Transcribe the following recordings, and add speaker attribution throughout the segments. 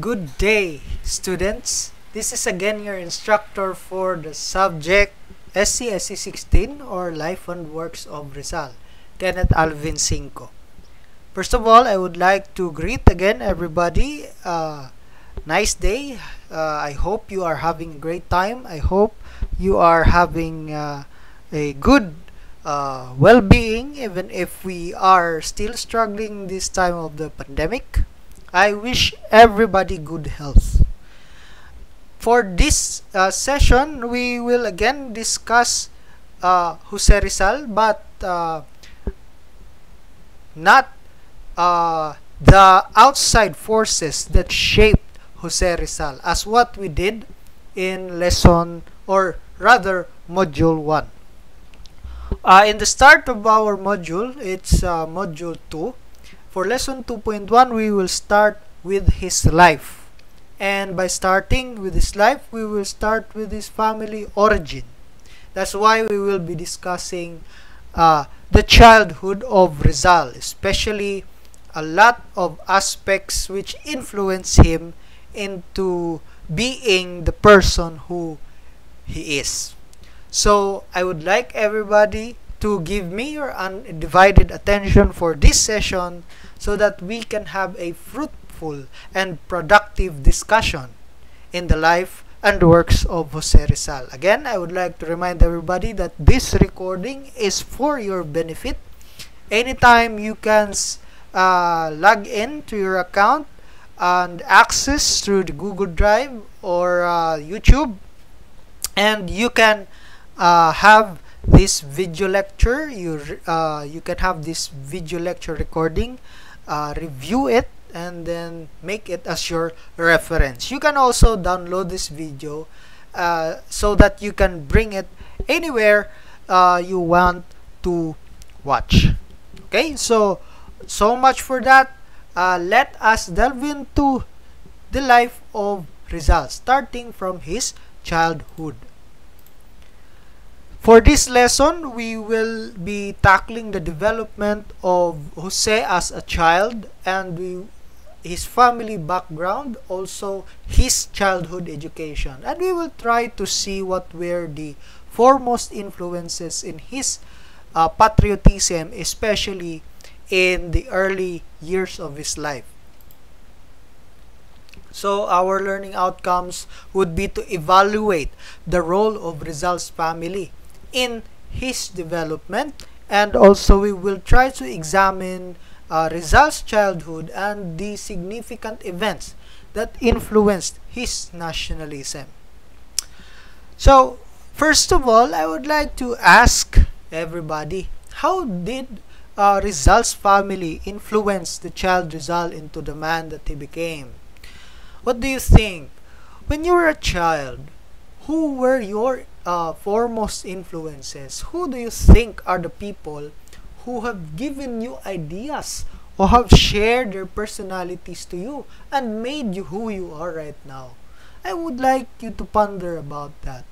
Speaker 1: Good day, students. This is again your instructor for the subject SCSC 16 or Life and Works of Rizal, Kenneth Alvin Cinco. First of all, I would like to greet again everybody. Uh, nice day. Uh, I hope you are having a great time. I hope you are having uh, a good uh, well-being even if we are still struggling this time of the pandemic. I wish everybody good health. For this uh, session, we will again discuss uh, Jose Rizal, but uh, not uh, the outside forces that shaped Jose Rizal as what we did in lesson or rather module 1. Uh, in the start of our module, it's uh, module 2. For lesson 2.1, we will start with his life. And by starting with his life, we will start with his family origin. That's why we will be discussing uh, the childhood of Rizal, especially a lot of aspects which influence him into being the person who he is. So I would like everybody to give me your undivided attention for this session so that we can have a fruitful and productive discussion in the life and works of Jose Rizal. Again, I would like to remind everybody that this recording is for your benefit. Anytime you can uh, log in to your account and access through the Google Drive or uh, YouTube and you can uh, have this video lecture you uh, you can have this video lecture recording uh, review it and then make it as your reference. You can also download this video uh, so that you can bring it anywhere uh, you want to watch. Okay so so much for that. Uh, let us delve into the life of Rizal starting from his childhood for this lesson, we will be tackling the development of Jose as a child and we, his family background, also his childhood education. And we will try to see what were the foremost influences in his uh, patriotism, especially in the early years of his life. So our learning outcomes would be to evaluate the role of Rizal's family in his development and also we will try to examine uh, Rizal's childhood and the significant events that influenced his nationalism. So, first of all, I would like to ask everybody, how did uh, Rizal's family influence the child Rizal into the man that he became? What do you think? When you were a child, who were your uh, foremost influences, who do you think are the people who have given you ideas or have shared their personalities to you and made you who you are right now? I would like you to ponder about that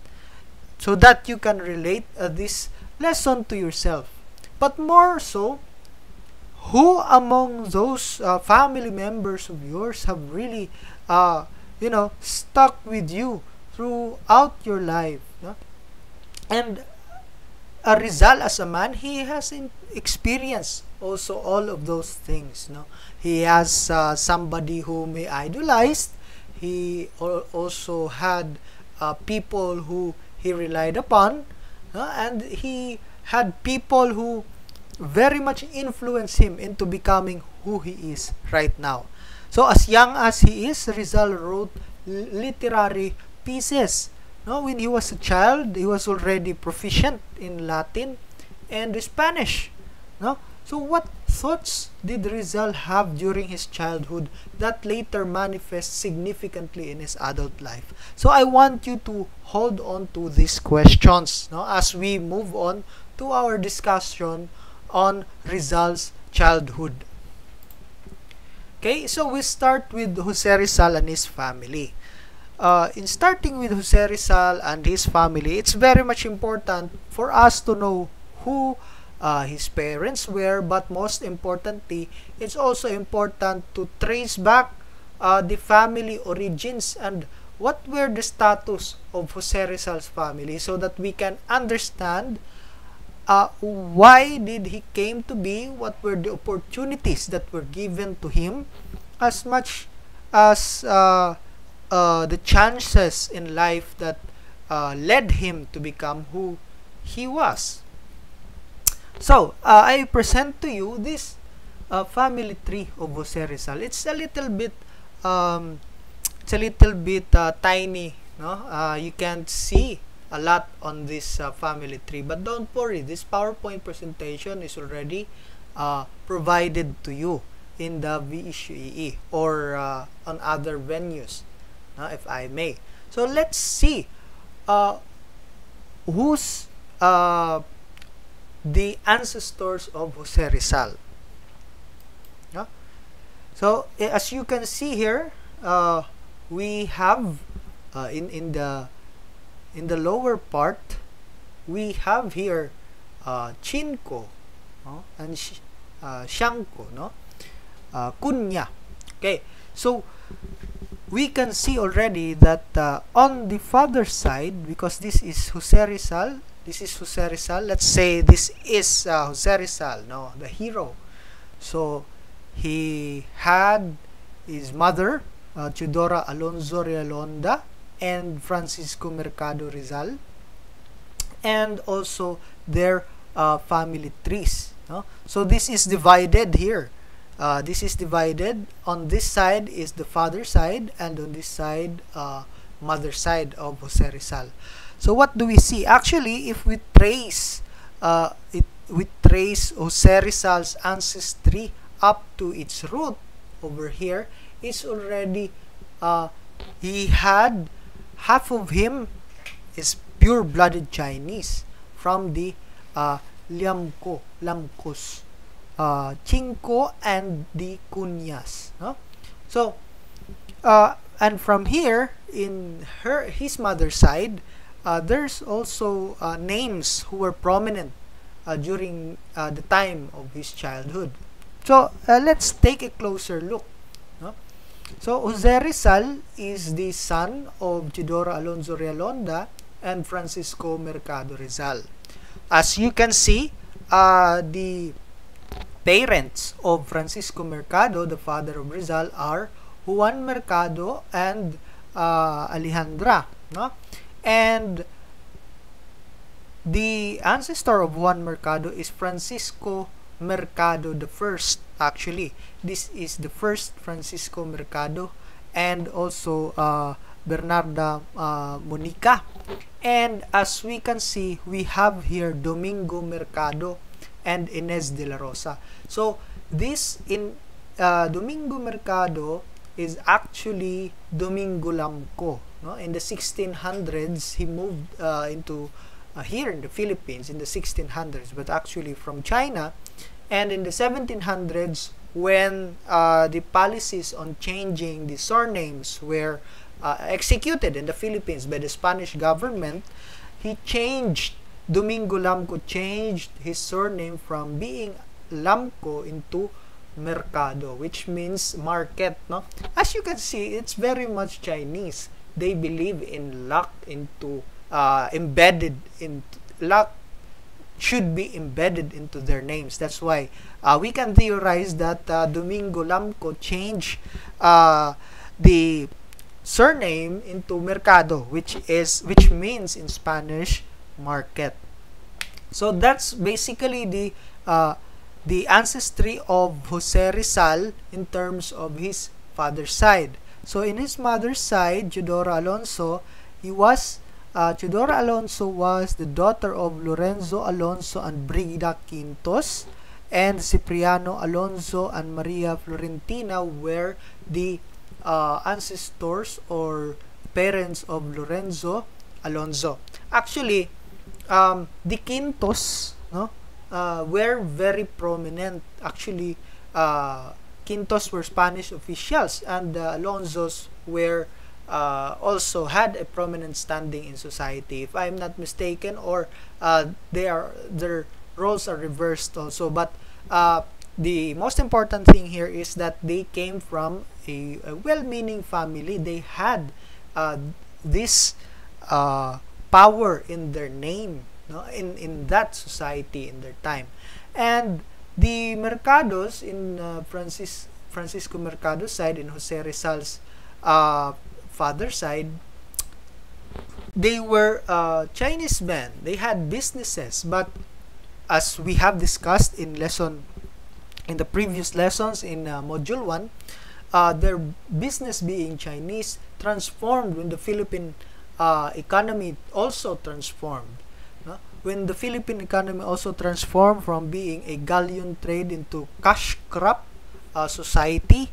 Speaker 1: so that you can relate uh, this lesson to yourself. But more so, who among those uh, family members of yours have really, uh, you know, stuck with you throughout your life? No? And a Rizal as a man, he has experienced also all of those things. No, he has uh, somebody whom he idolized. He also had uh, people who he relied upon, uh, and he had people who very much influenced him into becoming who he is right now. So as young as he is, Rizal wrote literary pieces no, when he was a child, he was already proficient in Latin and Spanish. No? So what thoughts did Rizal have during his childhood that later manifest significantly in his adult life? So I want you to hold on to these questions no, as we move on to our discussion on Rizal's childhood. Okay, so we start with Jose Rizal and his family uh, in starting with Jose Rizal and his family, it's very much important for us to know who uh, his parents were, but most importantly, it's also important to trace back uh, the family origins and what were the status of Jose Rizal's family so that we can understand uh, why did he came to be, what were the opportunities that were given to him, as much as uh, uh, the chances in life that uh, led him to become who he was. So, uh, I present to you this uh, family tree of Jose Rizal. It's a little bit, um, it's a little bit uh, tiny. No, you can't see a lot on this family tree. But don't worry, this PowerPoint presentation is already provided to you in the VSUEE or on other venues, uh, if I may. So let's see uh, who's uh, the ancestors of Jose Rizal. Yeah? So as you can see here, uh, we have uh, in in the in the lower part we have here uh, Chinko no? and sh uh, Shanko no uh, Kunya okay so we can see already that uh, on the father's side because this is Jose Rizal this is Jose Rizal let's say this is uh, Jose Rizal no the hero so he had his mother uh, Teodora Alonzo Realonda and Francisco Mercado Rizal and also their uh, family trees no? so this is divided here uh, this is divided. On this side is the father side and on this side uh, mother side of Jose Rizal. So what do we see? Actually if we trace uh, it we trace Jose Rizal's ancestry up to its root over here it's already uh, he had half of him is pure-blooded Chinese from the uh, Liamco, Lamcos, uh, Chinko, and the Kunyas. No? So, uh, and from here, in her his mother's side, uh, there's also uh, names who were prominent uh, during uh, the time of his childhood. So, uh, let's take a closer look. So, Jose Rizal is the son of Teodoro Alonzo Realonda and Francisco Mercado Rizal. As you can see, the parents of Francisco Mercado, the father of Rizal, are Juan Mercado and uh, Alejandra. No? And the ancestor of Juan Mercado is Francisco Mercado the first actually this is the first Francisco Mercado and also uh, Bernarda uh, Monica and as we can see we have here Domingo Mercado and Inez de la Rosa. So this in uh, Domingo Mercado is actually Domingo Lamco no? In the 1600s he moved uh, into uh, here in the Philippines in the 1600s but actually from China. And in the 1700s, when uh, the policies on changing the surnames were uh, executed in the Philippines by the Spanish government, he changed, Domingo Lamco changed his surname from being Lamco into Mercado, which means market. No? As you can see, it's very much Chinese. They believe in luck into uh, embedded in luck should be embedded into their names. That's why uh, we can theorize that uh, Domingo Lamco changed uh, the surname into Mercado, which is which means in Spanish market. So that's basically the uh, the ancestry of Jose Rizal in terms of his father's side. So in his mother's side, Teodora Alonso, he was Uh, Teodora Alonso was the daughter of Lorenzo Alonso and Brigida Quintos, and Cipriano Alonso and Maria Florentina were the uh, ancestors or parents of Lorenzo Alonso. Actually, um, the Quintos no, uh, were very prominent. Actually, uh, Quintos were Spanish officials and the Alonsos were uh, also had a prominent standing in society if i'm not mistaken or uh, they are their roles are reversed also but uh, the most important thing here is that they came from a, a well-meaning family. They had uh, this uh, power in their name, no, in in that society in their time, and the Mercados in uh, Francis Francisco Mercado's side in Jose Rizal's uh, father side, they were uh, Chinese men. They had businesses, but as we have discussed in lesson in the previous lessons in uh, module 1 uh, their business being Chinese transformed when the Philippine uh, economy also transformed no? when the Philippine economy also transformed from being a galleon trade into cash crop uh, society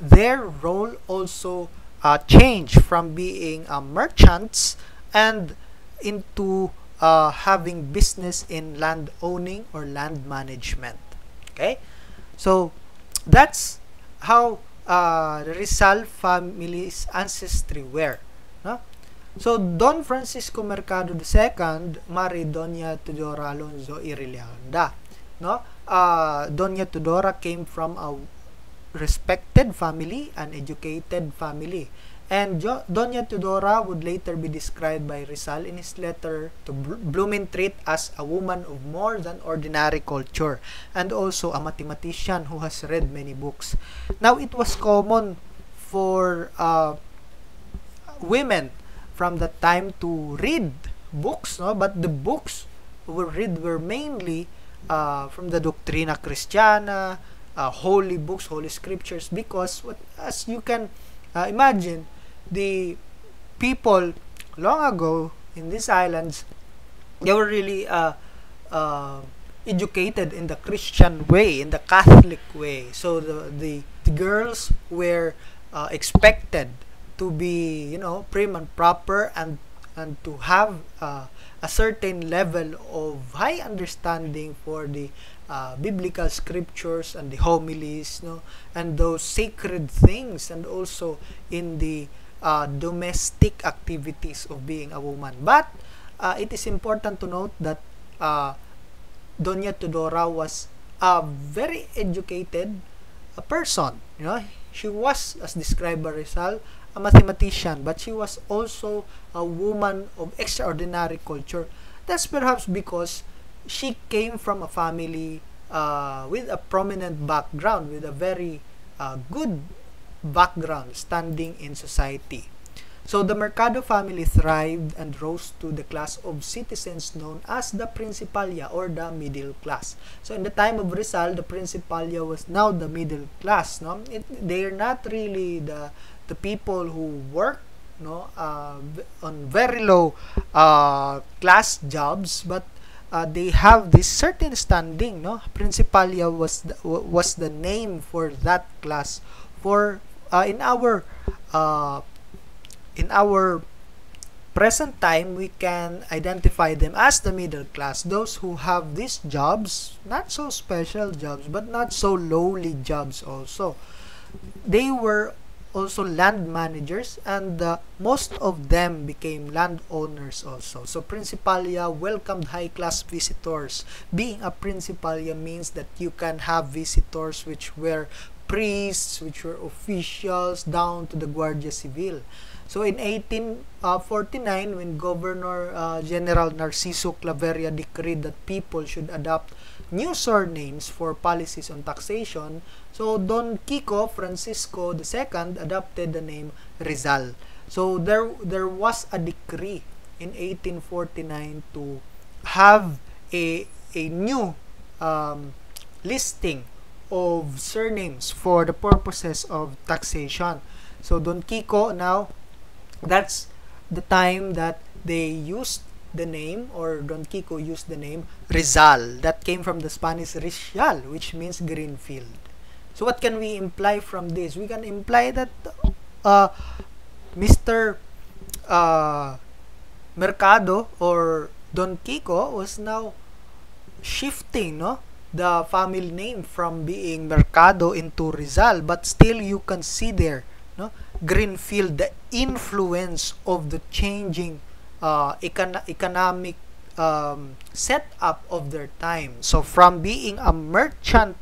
Speaker 1: their role also uh, changed from being uh, merchants and into uh, having business in land owning or land management. Okay, so that's how uh, the Rizal family's ancestry were. No? So Don Francisco Mercado II married Doña Tudora Alonso Irilianda. No? Uh, Doña Tudora came from a respected family, an educated family. And jo- Doña Tudora would later be described by Rizal in his letter to Blumentritt as a woman of more than ordinary culture and also a mathematician who has read many books. Now, it was common for uh, women from that time to read books, no? but the books were read were mainly uh, from the Doctrina Christiana, uh, holy books, holy scriptures, because what, as you can uh, imagine, the people long ago in these islands they were really uh, uh, educated in the Christian way, in the Catholic way. So the the, the girls were uh, expected to be, you know, prim and proper and and to have uh, a certain level of high understanding for the uh, biblical scriptures and the homilies, no, and those sacred things, and also in the uh, domestic activities of being a woman. But uh, it is important to note that uh, Doña Tudora was a very educated uh, person. You know, she was, as described by Rizal, a mathematician, but she was also a woman of extraordinary culture. That's perhaps because she came from a family uh, with a prominent background, with a very uh, good background standing in society. So the Mercado family thrived and rose to the class of citizens known as the Principalia or the middle class. So in the time of Rizal, the Principalia was now the middle class. No, it, they are not really the the people who work no uh, on very low uh, class jobs, but uh, they have this certain standing. No, Principalia was the, was the name for that class. For uh, in our uh, in our present time we can identify them as the middle class. Those who have these jobs not so special jobs but not so lowly jobs also. They were also land managers and uh, most of them became landowners also so principalia welcomed high class visitors being a principalia means that you can have visitors which were priests, which were officials, down to the Guardia Civil. So in 1849, uh, when Governor uh, General Narciso Claveria decreed that people should adopt new surnames for policies on taxation, so Don Kiko Francisco II adopted the name Rizal. So there there was a decree in 1849 to have a a new um, listing of surnames for the purposes of taxation. So Don Kiko now that's the time that they used the name or Don Kiko used the name Rizal that came from the Spanish Rizal which means green field. So what can we imply from this? We can imply that uh, Mr. Uh, Mercado or Don Kiko was now shifting no the family name from being Mercado into Rizal but still you consider no Greenfield the influence of the changing uh, econ- economic um, setup of their time so from being a merchant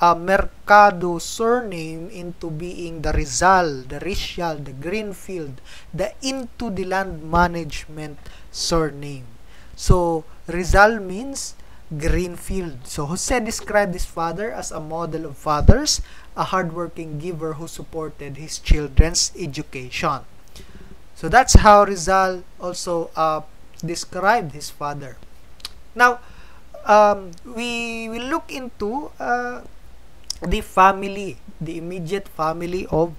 Speaker 1: uh, Mercado surname into being the Rizal, the Rizal, the Greenfield, the into the land management surname. So, Rizal means Greenfield. So, Jose described his father as a model of fathers, a hardworking giver who supported his children's education. So, that's how Rizal also uh, described his father. Now, um, we will look into uh, the family, the immediate family of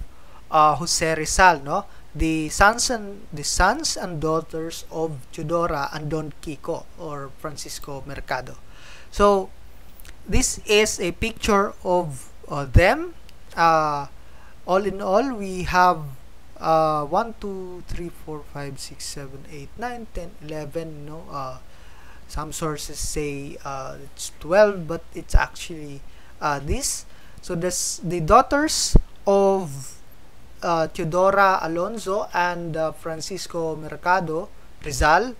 Speaker 1: uh, Jose Rizal, no? The sons and the sons and daughters of Teodora and Don Kiko or Francisco Mercado. So this is a picture of uh, them. Uh, all in all, we have uh, 1, 2, 3, 4, 5, 6, 7, 8, 9, 10, 11, no? Uh, some sources say uh, it's 12, but it's actually uh, this. So this, the daughters of uh, Teodora Alonso and uh, Francisco Mercado Rizal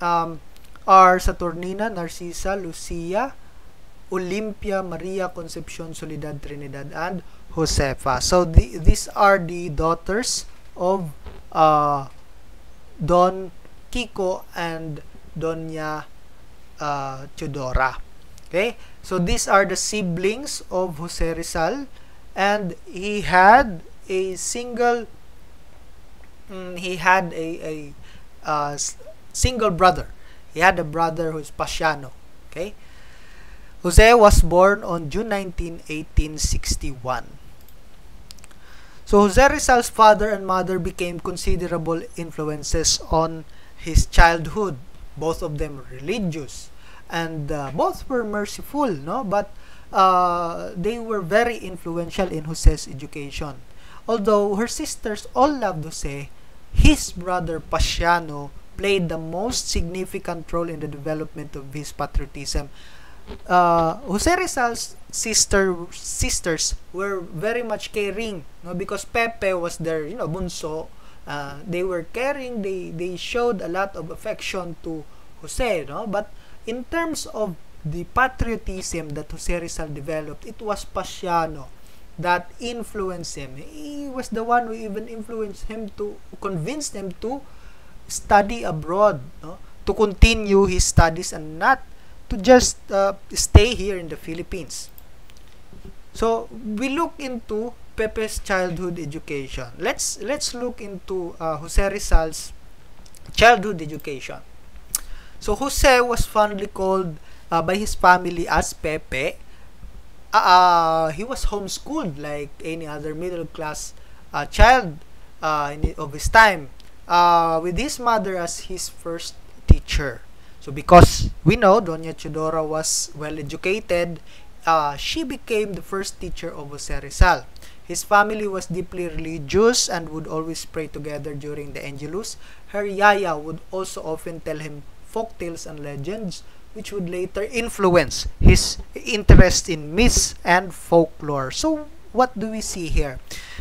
Speaker 1: um, are Saturnina, Narcisa, Lucia, Olympia, Maria Concepcion, Soledad, Trinidad, and Josefa. So the, these are the daughters of uh, Don Kiko and Doña uh, Teodora. Okay, so these are the siblings of Jose Rizal, and he had a single. Mm, he had a a uh, single brother. He had a brother who's Pasiano. Okay, Jose was born on June 19, 1861. So Jose Rizal's father and mother became considerable influences on his childhood. Both of them religious. And uh, both were merciful no? But uh, they were very influential in Jose's education. Although her sisters all loved Jose his brother Pasiano played the most significant role in the development of his patriotism uh, Jose Rizal's sister sisters were very much caring no because Pepe was their you know bunso uh, they were caring they they showed a lot of affection to Jose no but in terms of the patriotism that Jose Rizal developed, it was Pasiano that influenced him. He was the one who even influenced him to convince him to study abroad, no? to continue his studies and not to just uh, stay here in the Philippines. So we look into Pepe's childhood education. Let's let's look into uh, Jose Rizal's childhood education. So Jose was fondly called uh, by his family as Pepe. Uh, uh, he was homeschooled like any other middle class uh, child uh, in, of his time with his mother as his first teacher. So because we know Doña Teodora was well educated, uh, she became the first teacher of Jose Rizal. His family was deeply religious and would always pray together during the Angelus. Her yaya would also often tell him folk tales and legends which would later influence his interest in myths and folklore. So, what do we see here?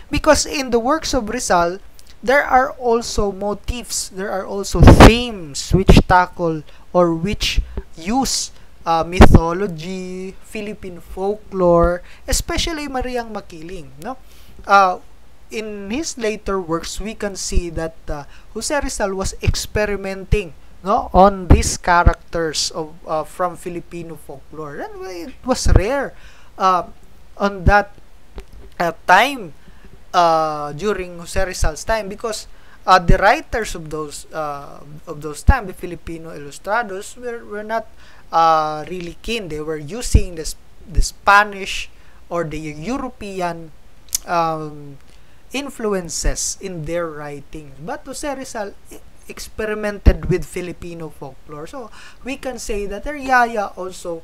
Speaker 1: Because in the works of Rizal, there are also motifs, there are also themes which tackle or which use uh, mythology, Philippine folklore, especially Mariang Makiling. No? Uh, in his later works, we can see that uh, Jose Rizal was experimenting no on these characters of uh, from Filipino folklore and it was rare uh, on that uh, time uh, during Jose Rizal's time because uh, the writers of those uh, of those time the Filipino ilustrados were, were not uh, really keen they were using the, the Spanish or the European um, influences in their writings but Jose Rizal experimented with Filipino folklore. So, we can say that yaya also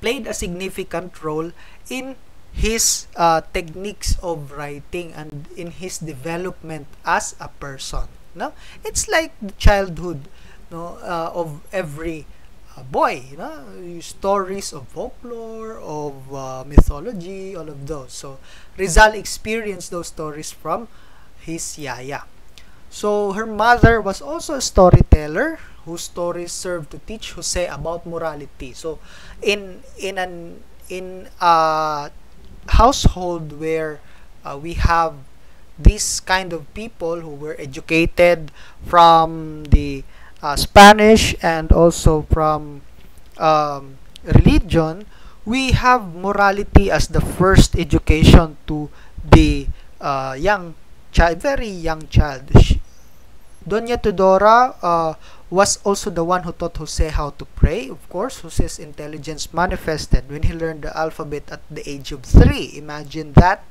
Speaker 1: played a significant role in his uh, techniques of writing and in his development as a person. No, it's like the childhood, no, uh, of every uh, boy. Know, stories of folklore, of uh, mythology, all of those. So Rizal experienced those stories from his yaya. So her mother was also a storyteller whose stories served to teach Jose about morality. So in in an in a household where uh, we have this kind of people who were educated from the uh, Spanish and also from um, religion, we have morality as the first education to the uh, young child, very young child. Doña Tudora uh, was also the one who taught Jose how to pray. Of course, Jose's intelligence manifested when he learned the alphabet at the age of three. Imagine that.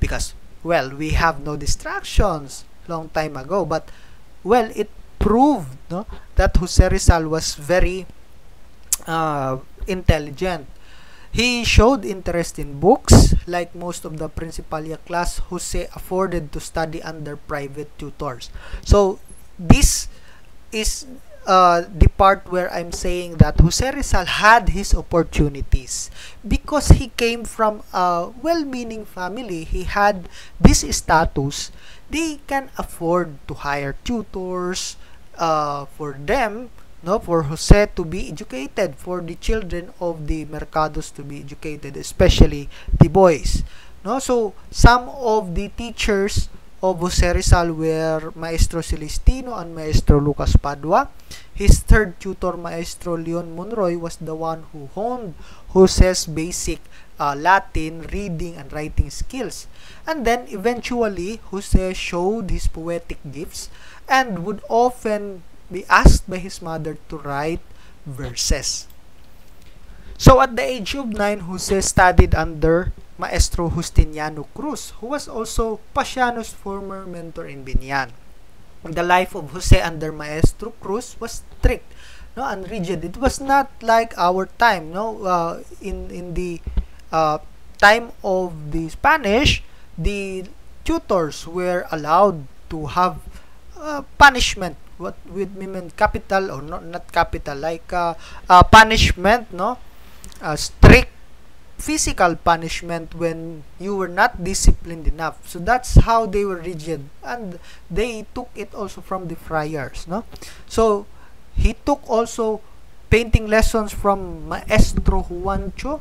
Speaker 1: Because, well, we have no distractions long time ago. But, well, it proved no, that Jose Rizal was very uh, intelligent. He showed interest in books. Like most of the Principalia class, Jose afforded to study under private tutors. So, this is uh, the part where I'm saying that Jose Rizal had his opportunities because he came from a well-meaning family. He had this status. They can afford to hire tutors uh, for them no for Jose to be educated for the children of the mercados to be educated especially the boys no so some of the teachers of Jose Rizal were Maestro Celestino and Maestro Lucas Padua his third tutor Maestro Leon Monroy was the one who honed Jose's basic uh, Latin reading and writing skills and then eventually Jose showed his poetic gifts and would often be asked by his mother to write verses. So at the age of 9, Jose studied under Maestro Justiniano Cruz, who was also Pasiano's former mentor in Binyan. The life of Jose under Maestro Cruz was strict no, and rigid. It was not like our time. No, uh, in in the uh, time of the Spanish, the tutors were allowed to have uh, punishment what with mean capital or not not capital like uh, uh, punishment no uh, strict physical punishment when you were not disciplined enough. So that's how they were rigid. And they took it also from the friars no? So he took also painting lessons from maestro Juancho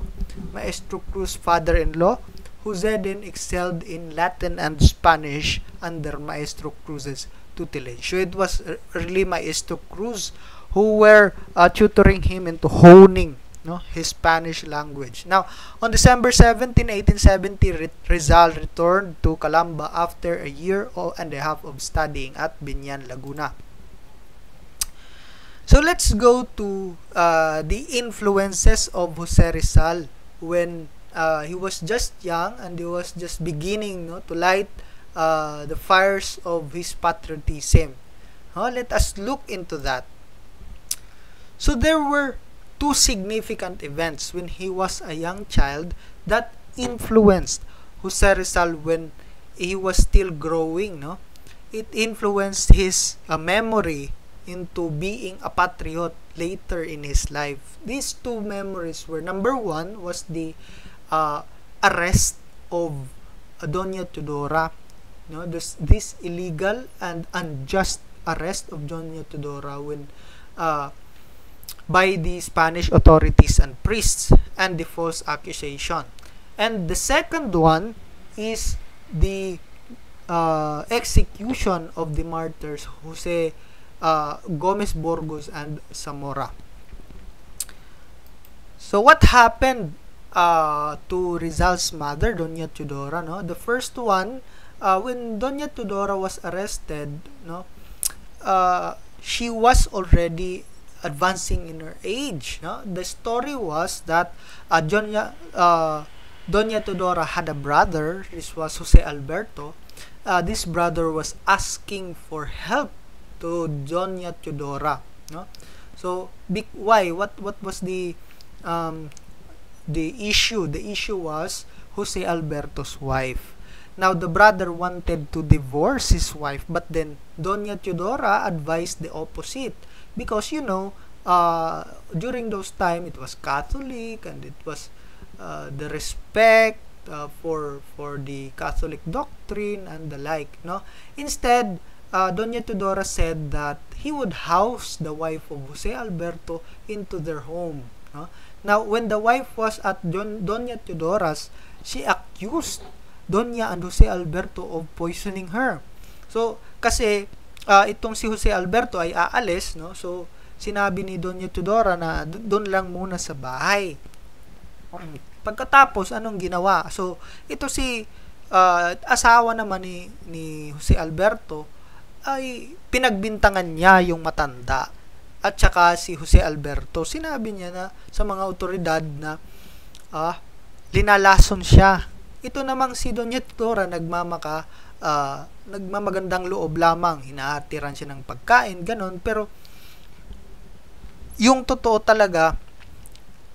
Speaker 1: maestro Cruz father-in-law who then excelled in Latin and Spanish under maestro Cruz's tutelage. So it was really Maestro Cruz who were uh, tutoring him into honing no, his Spanish language. Now, on December 17, 1870, Rizal returned to Calamba after a year and a half of studying at Binyan, Laguna. So let's go to uh, the influences of Jose Rizal when uh, he was just young and he was just beginning no, to light uh, the fires of his patriotism. Uh, let us look into that. So there were two significant events when he was a young child that influenced Jose Rizal when he was still growing. No, it influenced his uh, memory into being a patriot later in his life. These two memories were number one was the uh, arrest of Doña Tudora no this this illegal and unjust arrest of Doña Tudora when uh, by the Spanish authorities and priests and the false accusation. And the second one is the uh, execution of the martyrs Jose uh, Gomez Burgos and Zamora. So what happened uh, to Rizal's mother Doña Tudora no? The first one uh, when Doña Tudora was arrested, no, uh, she was already advancing in her age. No? The story was that uh, Doña, uh, Doña Tudora had a brother. This was Jose Alberto. Uh, this brother was asking for help to Doña Tudora. No? So, big, why? What what was the um, the issue? The issue was Jose Alberto's wife. Now, the brother wanted to divorce his wife, but then Doña Teodora advised the opposite. Because, you know, uh, during those time, it was Catholic and it was uh, the respect uh, for for the Catholic doctrine and the like. No, instead, uh, Doña Teodora said that he would house the wife of Jose Alberto into their home. No? Now, when the wife was at Don, Doña Teodora's, she accused Doña and Jose Alberto of poisoning her. So, kasi uh, itong si Jose Alberto ay aalis, no? So, sinabi ni Doña Teodora na doon lang muna sa bahay. Pagkatapos, anong ginawa? So, ito si uh, asawa naman ni, ni Jose Alberto ay pinagbintangan niya yung matanda at saka si Jose Alberto. Sinabi niya na sa mga otoridad na ah, linalason siya. Ito namang si Doña Teodora nagmamaka uh, nagmamagandang loob lamang, hinaatiran siya ng pagkain, ganon. Pero yung totoo talaga,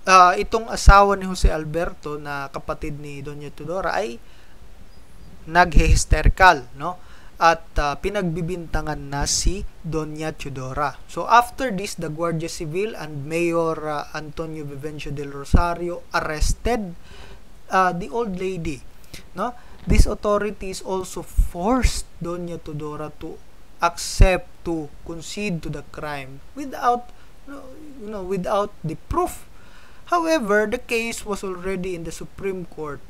Speaker 1: uh, itong asawa ni Jose Alberto na kapatid ni Doña Tudora ay naghe-hysterical, no? At uh, pinagbibintangan na si Doña Tudora. So after this, the Guardia Civil and Mayor uh, Antonio Vivencio del Rosario arrested uh, the old lady, no? These authorities also forced Doña Tudora to accept to concede to the crime without you know without the proof However, the case was already in the Supreme Court,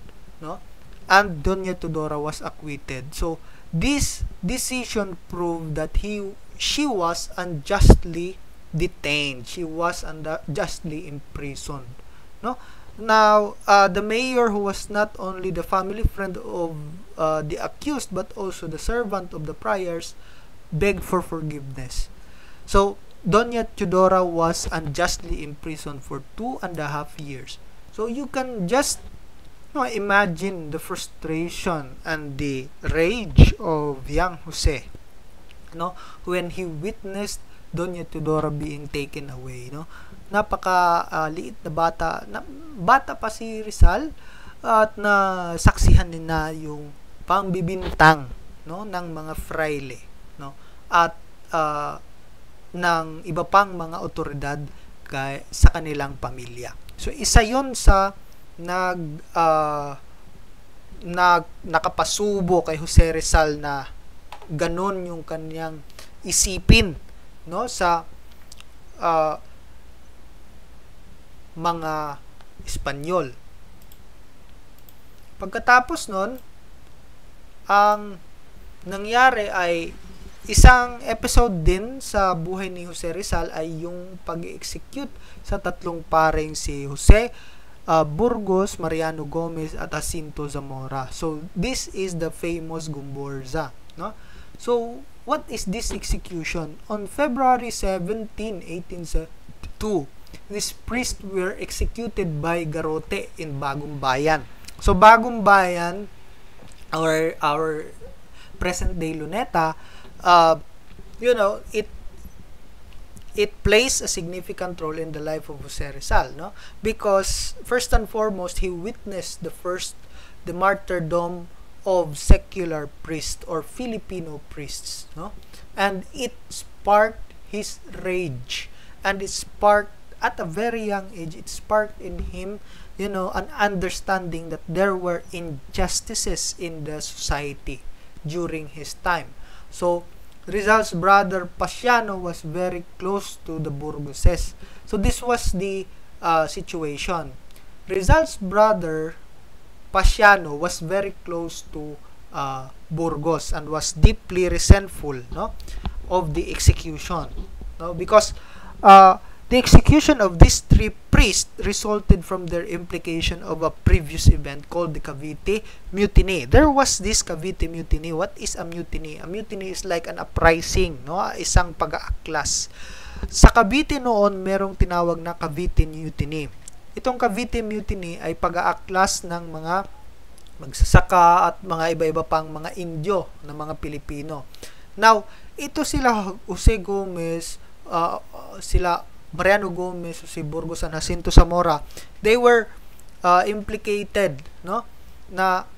Speaker 1: no? And Doña Tudora was acquitted. So, this decision proved that he she was unjustly detained. She was unjustly imprisoned, no? Now, uh, the mayor who was not only the family friend of uh, the accused but also the servant of the priors begged for forgiveness. So, Doña Teodora was unjustly imprisoned for two and a half years. So you can just you know, imagine the frustration and the rage of young Jose you know, when he witnessed Doña Teodora being taken away no napaka uh, liit na bata na, bata pa si Rizal at na saksihan din na yung pangbibintang no ng mga fraile no at uh, ng iba pang mga otoridad kay, sa kanilang pamilya. So isa 'yon sa nag uh, nag nakapasubo kay Jose Rizal na ganon yung kanyang isipin no sa uh, mga Espanyol. Pagkatapos nun, ang nangyari ay Isang episode din sa buhay ni Jose Rizal ay yung pag-execute sa tatlong paring si Jose uh, Burgos, Mariano Gomez at Jacinto Zamora. So this is the famous Gumborza, no? So what is this execution? On February 17, 1872, these priests were executed by Garote in Bagong Bayan. So Bagong Bayan, our our present day Luneta, uh, you know, it it plays a significant role in the life of Jose Rizal, no? Because first and foremost, he witnessed the first the martyrdom of secular priests or Filipino priests, no? And it sparked his rage, and it sparked at a very young age. It sparked in him, you know, an understanding that there were injustices in the society during his time. So, Rizal's brother Pasiano was very close to the Burgoses. So, this was the uh, situation. Rizal's brother Pasiano was very close to uh, Burgos and was deeply resentful no, of the execution. No, because uh, The execution of these three priests resulted from their implication of a previous event called the Cavite Mutiny. There was this Cavite Mutiny. What is a mutiny? A mutiny is like an uprising, no? isang pag-aaklas. Sa Cavite noon, merong tinawag na Cavite Mutiny. Itong Cavite Mutiny ay pag-aaklas ng mga magsasaka at mga iba-iba pang mga Indio na mga Pilipino. Now, ito sila Jose Gomez, uh, sila Mariano Gomez, si Burgos and Jacinto Zamora, they were uh, implicated, no? Na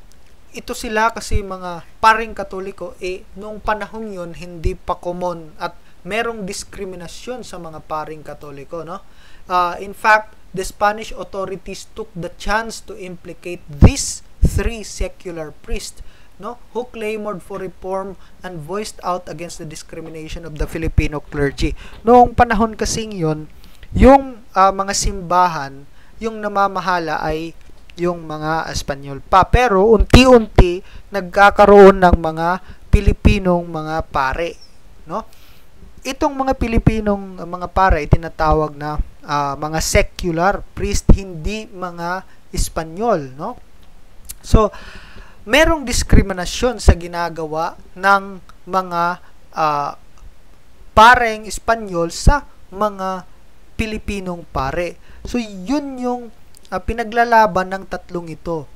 Speaker 1: ito sila kasi mga paring katoliko, eh, noong panahon yon hindi pa common at merong diskriminasyon sa mga paring katoliko, no? Uh, in fact, the Spanish authorities took the chance to implicate these three secular priests no who clamored for reform and voiced out against the discrimination of the Filipino clergy noong panahon kasing yon yung uh, mga simbahan yung namamahala ay yung mga Espanyol pa. Pero unti-unti nagkakaroon ng mga Pilipinong mga pare, no? Itong mga Pilipinong mga pare tinatawag na uh, mga secular priest, hindi mga Espanyol, no? So, merong diskriminasyon sa ginagawa ng mga uh, pareng Espanyol sa mga Pilipinong pare. So, yun yung uh, pinaglalaban ng tatlong ito.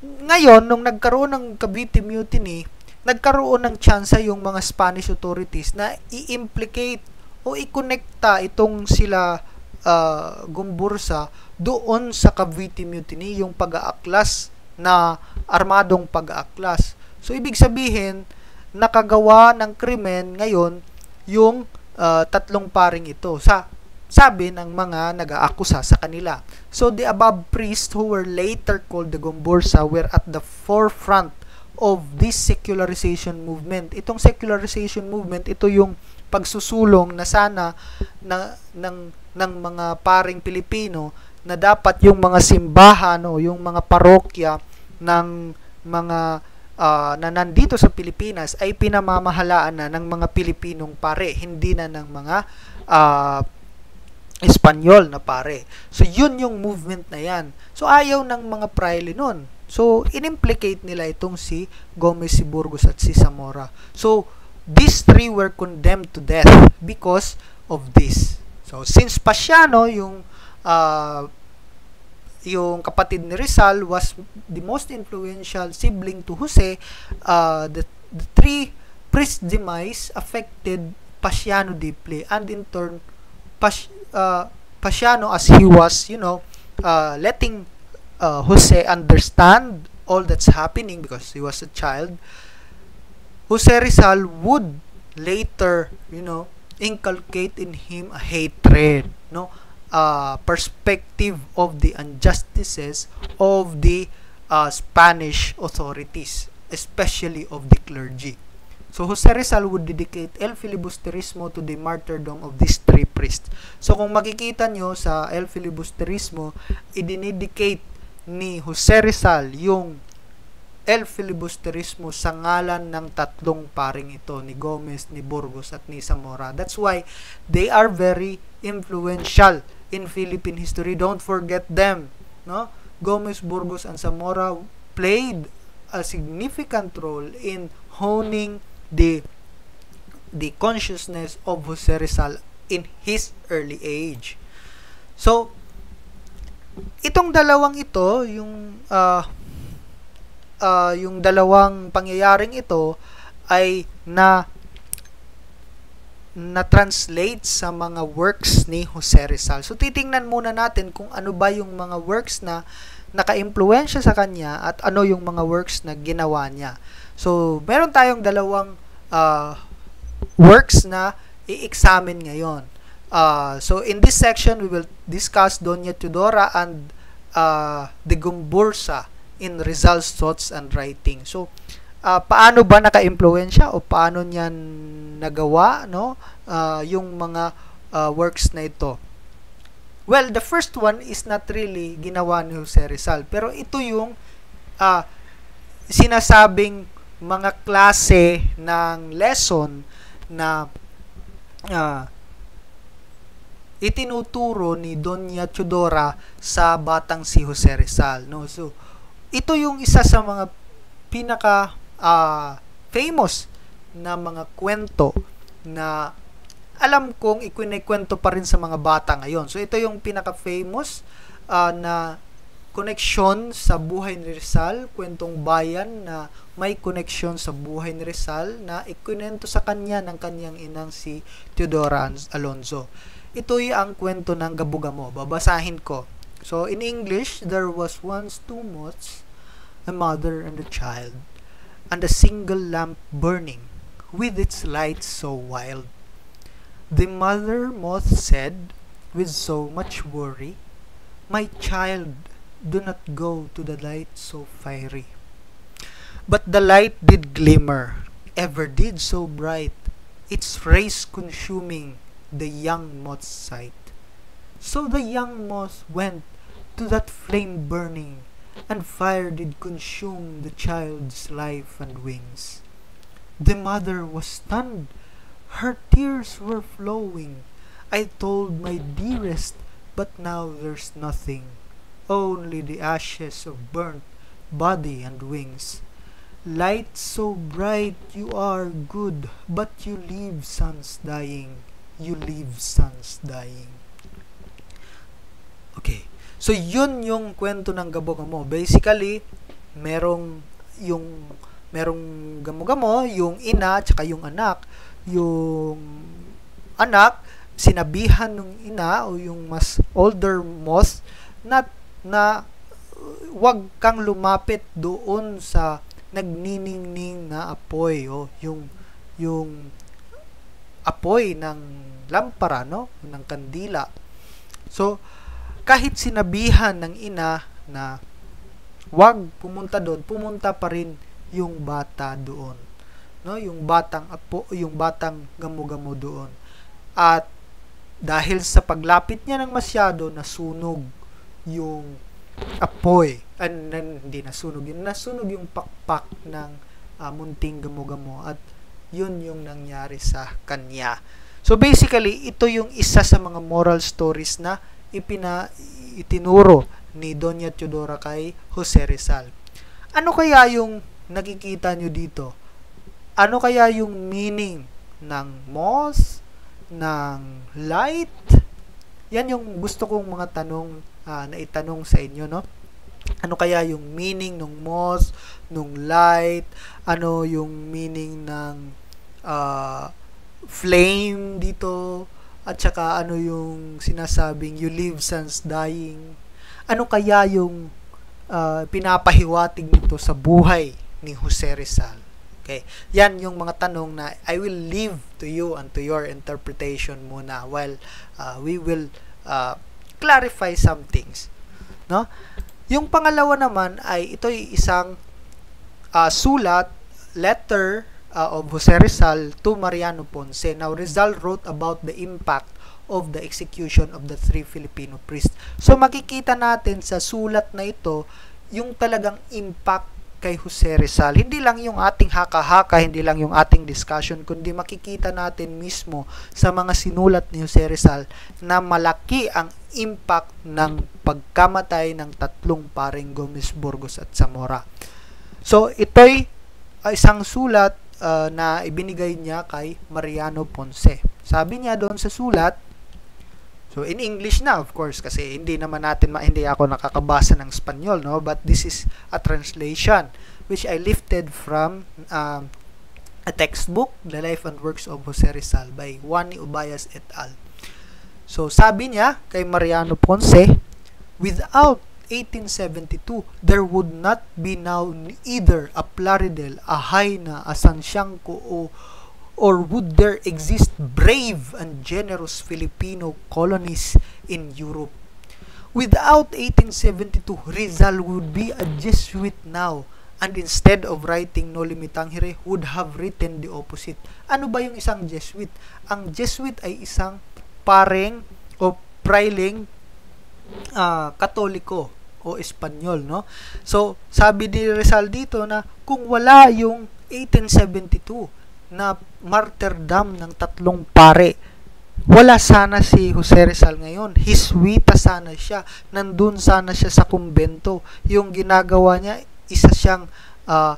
Speaker 1: Ngayon, nung nagkaroon ng Cavite Mutiny, nagkaroon ng tsansa yung mga Spanish authorities na i-implicate o i-connecta itong sila uh, Gumbursa doon sa Cavite Mutiny, yung pag-aaklas na armadong pag-aaklas. So, ibig sabihin, nakagawa ng krimen ngayon yung uh, tatlong paring ito sa sabi ng mga nag-aakusa sa kanila. So the above priests who were later called the Gombursa were at the forefront of this secularization movement. Itong secularization movement, ito yung pagsusulong na sana na, ng, ng mga paring Pilipino na dapat yung mga simbahan o yung mga parokya ng mga uh, na nandito sa Pilipinas ay pinamamahalaan na ng mga Pilipinong pare, hindi na ng mga uh, Espanyol na pare. So, yun yung movement na yan. So, ayaw ng mga praile nun. So, inimplicate nila itong si Gomez, si Burgos, at si Zamora. So, these three were condemned to death because of this. So, since Pasiano, yung uh, yung kapatid ni Rizal was the most influential sibling to Jose, uh, the, the three priest demise affected Pasiano deeply and in turn Pas, uh, Pasiano as he was, you know, uh, letting uh, Jose understand all that's happening because he was a child, Jose Rizal would later, you know, inculcate in him a hatred, no, uh, perspective of the injustices of the uh, Spanish authorities, especially of the clergy. So Jose Rizal would dedicate El Filibusterismo to the martyrdom of these three priests. So kung makikita nyo sa El Filibusterismo, idinedicate ni Jose Rizal yung El Filibusterismo sa ngalan ng tatlong paring ito, ni Gomez, ni Burgos, at ni Zamora. That's why they are very influential in Philippine history. Don't forget them. No? Gomez, Burgos, and Zamora played a significant role in honing the the consciousness of Jose Rizal in his early age. So, itong dalawang ito, yung uh, uh, yung dalawang pangyayaring ito ay na na-translate sa mga works ni Jose Rizal. So, titingnan muna natin kung ano ba yung mga works na naka-impluensya sa kanya at ano yung mga works na ginawa niya. So, meron tayong dalawang uh, works na i-examine ngayon. Uh, so, in this section, we will discuss Doña Tudora and uh, the Gumbursa in Rizal's thoughts and writing. So, uh, paano ba naka-impluensya o paano niyan nagawa no? Uh, yung mga uh, works na ito? Well the first one is not really ginawa ni Jose Rizal pero ito yung uh, sinasabing mga klase ng lesson na uh, itinuturo ni Doña Chudora sa batang si Jose Rizal no? So ito yung isa sa mga pinaka uh, famous na mga kwento na alam kong ikunikwento pa rin sa mga bata ngayon. So ito yung pinaka-famous uh, na connection sa buhay ni Rizal, kwentong bayan na may connection sa buhay ni Rizal na ikunento sa kanya ng kanyang inang si Teodora Alonzo. Ito ang kwento ng Gabugamo. Babasahin ko. So in English, there was once two moths, a mother and a child and a single lamp burning, with its light so wild. The mother moth said, with so much worry, My child, do not go to the light so fiery. But the light did glimmer, ever did so bright, its rays consuming the young moth's sight. So the young moth went to that flame burning, and fire did consume the child's life and wings. The mother was stunned, her tears were flowing. I told my dearest, but now there's nothing, only the ashes of burnt body and wings. Light so bright you are good, but you leave sons dying. You leave sons dying. Okay. So, yun yung kwento ng gabo-gamo. Basically, merong yung merong gamo-gamo, yung ina at yung anak. Yung anak, sinabihan ng ina o yung mas older most na na wag kang lumapit doon sa nagniningning na apoy o yung yung apoy ng lampara no ng kandila so kahit sinabihan ng ina na wag pumunta doon pumunta pa rin yung bata doon. No yung batang apo yung batang gamo-gamo doon. At dahil sa paglapit niya ng masyado nasunog yung apoy. And then, hindi nasunog yun. Nasunog yung pakpak ng uh, munting gamo-gamo at yun yung nangyari sa kanya. So basically ito yung isa sa mga moral stories na ipina itinuro ni Doña Teodora kay Jose Rizal. Ano kaya yung nakikita nyo dito? Ano kaya yung meaning ng moss ng light? Yan yung gusto kong mga tanong uh, na itanong sa inyo, no? Ano kaya yung meaning ng moss, ng light, ano yung meaning ng uh, flame dito, at saka ano yung sinasabing you live since dying. Ano kaya yung uh, pinapahiwatig nito sa buhay ni Jose Rizal? Okay. Yan yung mga tanong na I will leave to you and to your interpretation muna while uh, we will uh, clarify some things. No? Yung pangalawa naman ay ito ay isang uh, sulat, letter uh, of Jose Rizal to Mariano Ponce. Now, Rizal wrote about the impact of the execution of the three Filipino priests. So, makikita natin sa sulat na ito yung talagang impact kay Jose Rizal. Hindi lang yung ating haka-haka, hindi lang yung ating discussion, kundi makikita natin mismo sa mga sinulat ni Jose Rizal na malaki ang impact ng pagkamatay ng tatlong paring Gomez Burgos at Zamora. So, ito'y isang sulat uh, na ibinigay niya kay Mariano Ponce. Sabi niya doon sa sulat, So in English na of course kasi hindi naman natin ma hindi ako nakakabasa ng Espanyol no but this is a translation which I lifted from um, a textbook The Life and Works of Jose Rizal by Juan Ubayas et al. So sabi niya kay Mariano Ponce without 1872 there would not be now either a Plaridel, a Haina, a Sansiangco o or would there exist brave and generous Filipino colonies in Europe? Without 1872, Rizal would be a Jesuit now and instead of writing Noli Me Tangere would have written the opposite. Ano ba yung isang Jesuit? Ang Jesuit ay isang pareng o priling uh, katoliko o Espanyol, no? So, sabi ni Rizal dito na kung wala yung 1872, na martyrdom ng tatlong pare. Wala sana si Jose Rizal ngayon. Hiswita sana siya. Nandun sana siya sa kumbento. Yung ginagawa niya, isa siyang uh,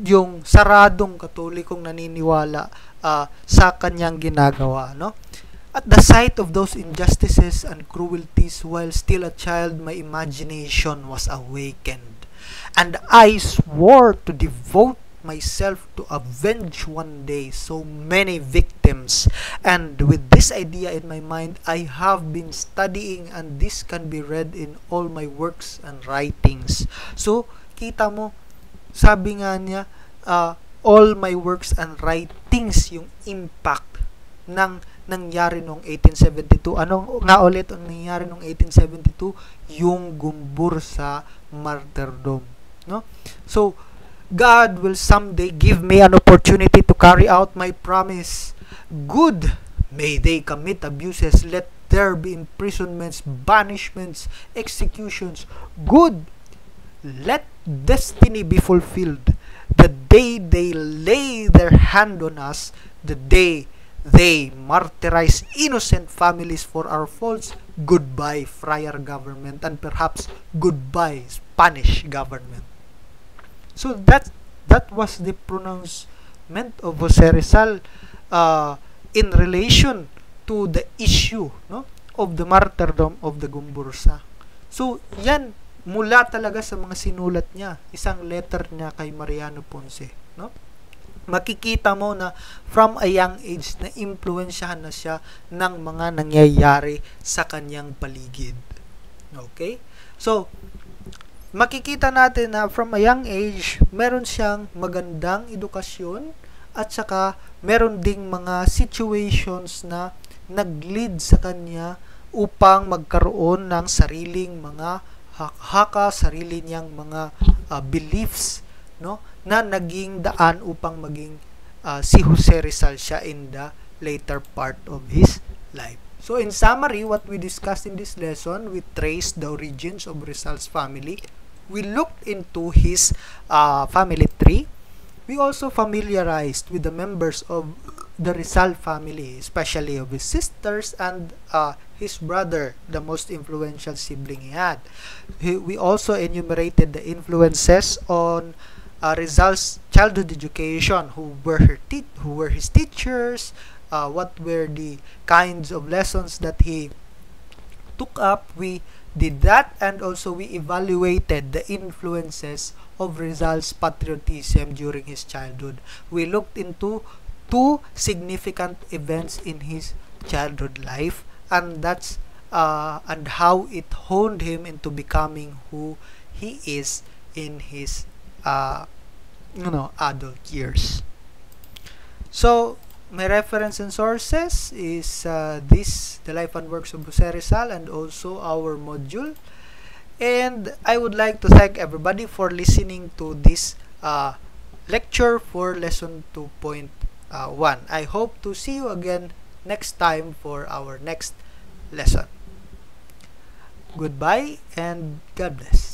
Speaker 1: yung saradong katolikong naniniwala uh, sa kanyang ginagawa. No? At the sight of those injustices and cruelties while still a child, my imagination was awakened. And I swore to devote myself to avenge one day so many victims. And with this idea in my mind, I have been studying and this can be read in all my works and writings. So, kita mo, sabi nga niya, uh, all my works and writings, yung impact ng nangyari noong 1872. Ano nga ulit ang nangyari noong 1872? Yung gumbur sa martyrdom. No? So, God will someday give me an opportunity to carry out my promise. Good may they commit abuses, let there be imprisonments, banishments, executions. Good. Let destiny be fulfilled. The day they lay their hand on us, the day they martyrize innocent families for our faults, goodbye friar government and perhaps goodbye Spanish government. So that that was the pronouncement of Jose Rizal uh, in relation to the issue no of the martyrdom of the Gumbursa. So yan mula talaga sa mga sinulat niya, isang letter niya kay Mariano Ponce, no? Makikita mo na from a young age na impluensyahan na siya ng mga nangyayari sa kanyang paligid. Okay? So, makikita natin na from a young age, meron siyang magandang edukasyon at saka meron ding mga situations na nag-lead sa kanya upang magkaroon ng sariling mga haka, sarili niyang mga uh, beliefs, no? Na naging daan upang maging uh, si Jose Rizal siya in the later part of his life. So in summary, what we discussed in this lesson, we traced the origins of Rizal's family. We looked into his uh, family tree. We also familiarized with the members of the Rizal family, especially of his sisters and uh, his brother, the most influential sibling he had. We also enumerated the influences on uh, Rizal's childhood education, who were her te- who were his teachers, uh, what were the kinds of lessons that he took up. We did that, and also we evaluated the influences of Rizal's patriotism during his childhood. We looked into two significant events in his childhood life, and that's uh, and how it honed him into becoming who he is in his uh, you know, adult years. So, my reference and sources is uh, this, the life and works of Jose Rizal and also our module. And I would like to thank everybody for listening to this uh, lecture for lesson 2.1. Uh, I hope to see you again next time for our next lesson. Goodbye and God bless.